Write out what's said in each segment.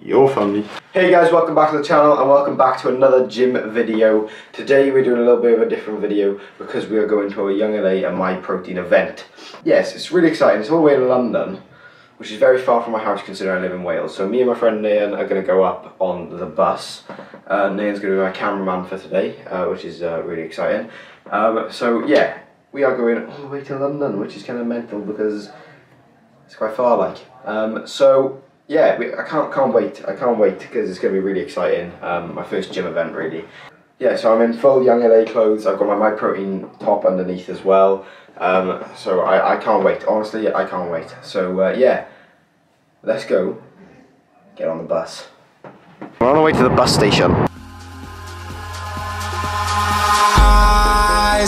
your family. Hey guys, welcome back to the channel and welcome back to another gym video. Today we're doing a little bit of a different video because we are going to a Young LA and My Protein event. Yes, it's really exciting. It's all the way in London, which is very far from my house considering I live in Wales. So me and my friend Nayan are going to go up on the bus. Uh, going to be my cameraman for today, uh, which is uh, really exciting. Um, so yeah, we are going all the way to London, which is kind of mental because it's quite far like. Um, so yeah, we, I can't can't wait. I can't wait because it's going to be really exciting. Um, my first gym event, really. Yeah, so I'm in full Young LA clothes. I've got my My Protein top underneath as well. Um, so I, I can't wait. Honestly, I can't wait. So uh, yeah, let's go. Get on the bus. We're on our way to the bus station.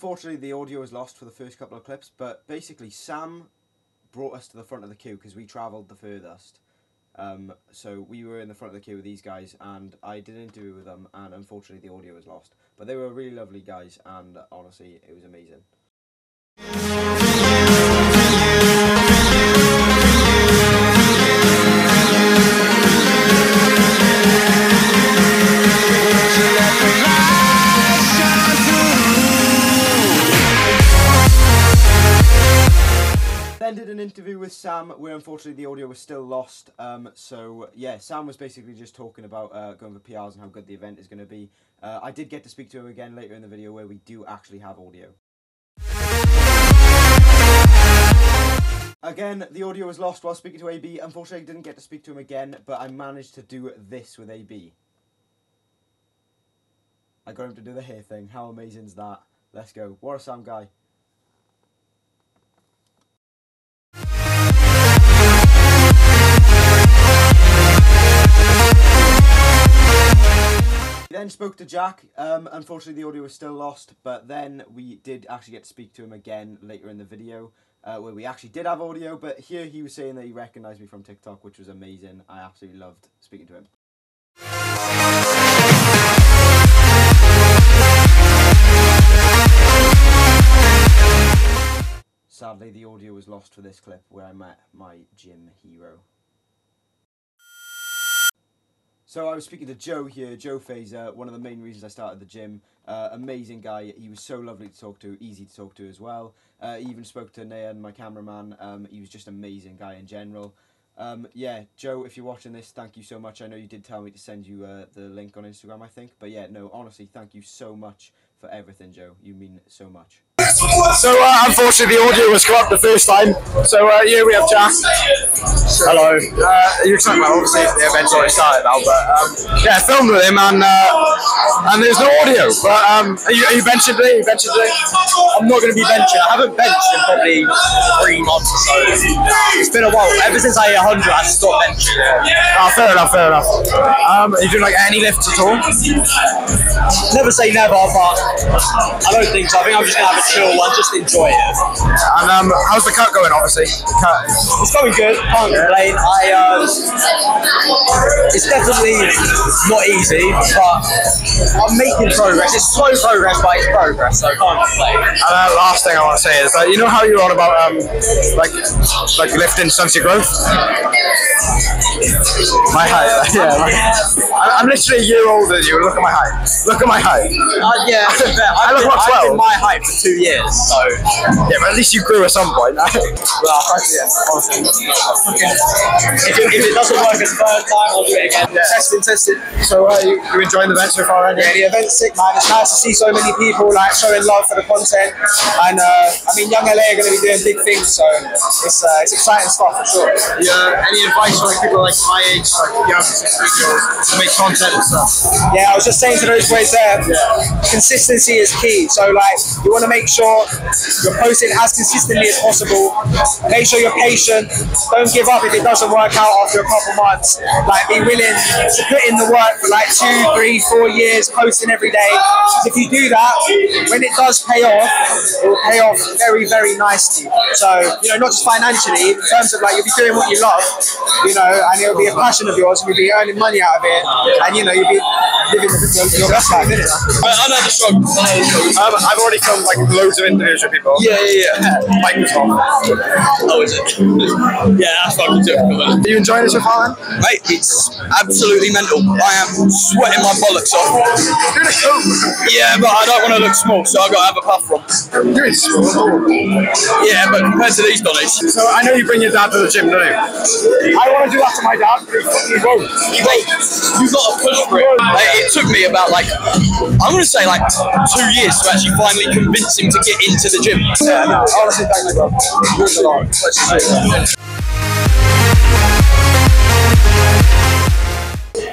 Unfortunately, the audio was lost for the first couple of clips, but basically, Sam brought us to the front of the queue because we travelled the furthest. Um, so we were in the front of the queue with these guys, and I did an interview with them, and unfortunately, the audio was lost. But they were really lovely guys, and honestly, it was amazing. Sam where unfortunately the audio was still lost. Um, so yeah, Sam was basically just talking about uh, going for PRs and how good the event is going to be. Uh, I did get to speak to him again later in the video where we do actually have audio. Again, the audio was lost while speaking to AB. Unfortunately, I didn't get to speak to him again, but I managed to do this with AB. I got him to do the hair thing. How amazing is that? Let's go. What a Sam guy. Then spoke to Jack. Um, unfortunately, the audio was still lost, but then we did actually get to speak to him again later in the video, uh, where we actually did have audio. But here he was saying that he recognized me from TikTok, which was amazing. I absolutely loved speaking to him. Sadly, the audio was lost for this clip where I met my gym hero. So I was speaking to Joe here, Joe Fazer, one of the main reasons I started the gym. Uh, amazing guy. He was so lovely to talk to, easy to talk to as well. Uh, even spoke to Nayan, my cameraman. Um, he was just amazing guy in general. Um, yeah, Joe, if you're watching this, thank you so much. I know you did tell me to send you uh, the link on Instagram, I think. But yeah, no, honestly, thank you so much for everything, Joe. You mean so much. So uh, unfortunately the audio was corrupt the first time. So uh, here we have Jack. Hello. Uh, you're talking about obviously the event's already started now, but um, yeah, I filmed with him and uh, and there's no audio. But um, are you, are you benching today? Are you benching today? I'm not going to be benching. I haven't benched in probably three months or so. It's been a while. Ever since I hit 100, I stopped benching. Oh, fair enough. Fair enough. Um, are you doing like any lifts at all? Never say never, but I don't think so. I think I'm just gonna have a chill one, just enjoy it. And um, how's the cut going? Obviously, the cut. It's going good. Can't complain. I uh, it's definitely not easy, but I'm making progress. It's slow progress, but it's progress, so I can't complain. And last thing I want to say is that you know how you're on about um, like like lifting stunts growth. My height, yeah. my- I'm literally a year older than you. Look at my height. Look at my height. Uh, yeah, to be fair, I I've, look been, like I've been my height for two years, so Yeah, but at least you grew at some point. well, yeah, honestly. If it, if it doesn't work a third time, I'll do it again. Testing, testing. So uh, you, you enjoying the event so far, Andy? Yeah, the event's sick, man. It's nice to see so many people like showing love for the content, and uh, I mean, Young LA are going to be doing big things, so it's uh, it's exciting stuff for sure. Yeah, any advice for like people like my age, like young 16 year olds, to make content and stuff. Yeah, I was just saying to those boys there, consistency is key. So like, you want to make sure you're posting as consistently as possible. Make sure you're patient. Don't give up if it doesn't work out after a couple months. Like, be willing to put in the work for like two, three, four years, posting every day. If you do that, when it does pay off, it will pay off very, very nicely. So you know, not just financially, in terms of like you'll be doing what you love, you know, and it'll be a passion of yours, and you'll be earning money out of it, and you know, you'll be living your, your best life, innit? I, I know the struggle. Um, I've already come like loads of interviews with people. Yeah, yeah, yeah. Microsoft. Oh, is it? yeah, that's fucking difficult. Are you enjoying it so far? Then? Mate, it's absolutely mental. I am sweating my bollocks off. Yeah, but I don't want to look small, so I've got to have a puff from. You're small. Yeah, but compared to these Donnies, So I know you bring your dad to the gym, don't you? I want to do that to my dad. but He won't. you got, you got to push for it. Like, it took me about like, I'm going to say like two years to actually finally convince him to get into the gym. Yeah, no, honestly, thank you, bro. Means a lot.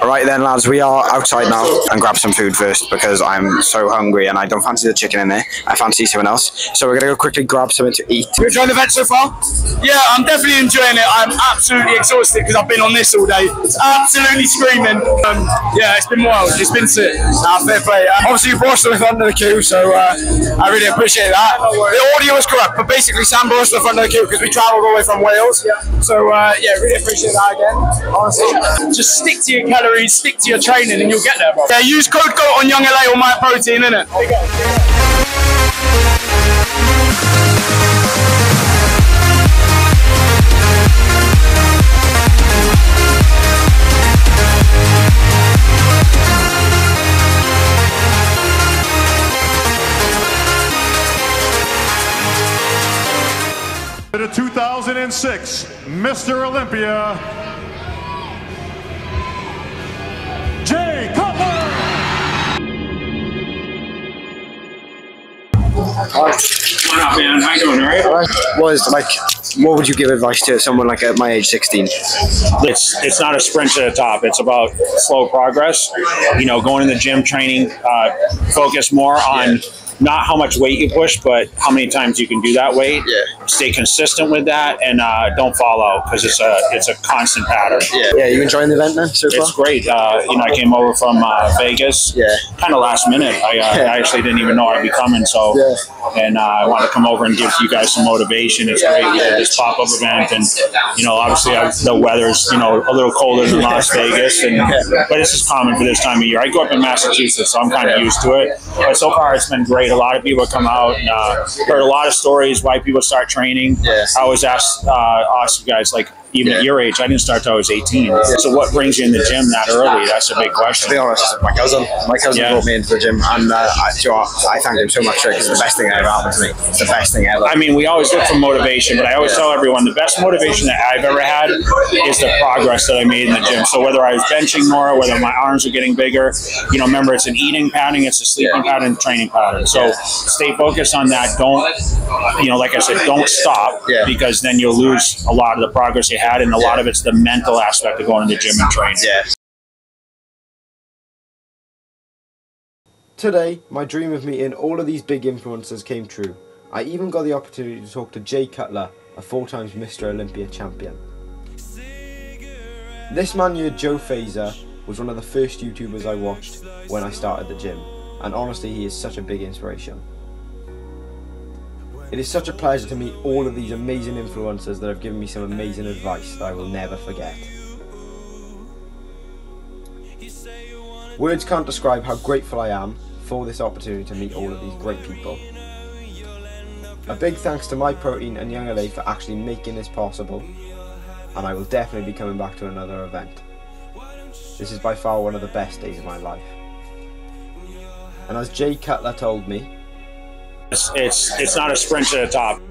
Alright then lads, we are outside now and grab some food first because I'm so hungry and I don't fancy the chicken in there. I fancy something else. So we're gonna go quickly grab something to eat. You enjoying the event so far? Yeah, I'm definitely enjoying it. I'm absolutely exhausted because I've been on this all day. It's absolutely screaming. Um, yeah, it's been wild. It's been sick. Ah, fair play. Uh, obviously you brought us to the front of the queue, so uh, I really appreciate that. The audio was correct, but basically Sam brought us to the front of the queue because we travelled all the way from Wales. Yeah. So uh, yeah, really appreciate that again. Honestly. Just stick to your calories, stick to your training, and you'll get there, bro. Yeah, use code GOAT on Young LA or My Protein, innit? To the 2006 Mr. Olympia, man? How you doing? All right. Was like, what would you give advice to someone like at my age, 16? it's it's not a sprint to the top. It's about slow progress. You know, going in the gym, training, uh, focus more on not how much weight you push, but how many times you can do that weight. Yeah. Stay consistent with that, and uh, don't fall out because it's a it's a constant pattern. Yeah. Yeah. You enjoying the event then so far? It's great. Uh, you know, I came over from uh, Vegas. Yeah. Kind of last minute. I, uh, Yeah. I actually didn't even know I'd be coming. So, Yeah. and uh, I want to come over and give you guys some motivation. It's great. We did this pop up event, and you know, obviously I, the weather's you know a little colder than Las Vegas, and but this is common for this time of year. I grew up in Massachusetts, so I'm kind of used to it. But so far, it's been great. A lot of people have come out and uh, heard a lot of stories why people start training. Yeah. I always ask uh, ask you guys like. Even Yeah. at your age, I didn't start till I was 18. So, what brings you in the gym that early? That's a big question. To be honest, my cousin, my cousin Yeah. brought me into the gym, and uh, I, you know? I thank him so much for it. It's the best thing that ever happened to me. It's the best thing ever. I mean, we always look for motivation, but I always tell everyone the best motivation that I've ever had is the progress that I made in the gym. So whether I was benching more, whether my arms are getting bigger, you know, remember it's an eating pattern, it's a sleeping Yeah. pattern, training pattern. So stay focused on that. Don't, you know, like I said, don't stop Yeah. because then you'll lose a lot of the progress you had, and a lot of it's the mental aspect of going to the gym and training. yeah. Today, my dream of meeting all of these big influencers came true. I even got the opportunity to talk to Jay Cutler, a four times Mr. Olympia champion. This man here, Joe Fazer, was one of the first YouTubers I watched when I started the gym, and honestly, he is such a big inspiration. It is such a pleasure to meet all of these amazing influencers that have given me some amazing advice that I will never forget. Words can't describe how grateful I am for this opportunity to meet all of these great people. A big thanks to My Protein and Young LA for actually making this possible, and I will definitely be coming back to another event. This is by far one of the best days of my life. And as Jay Cutler told me, It's, it's, not a sprint to the top.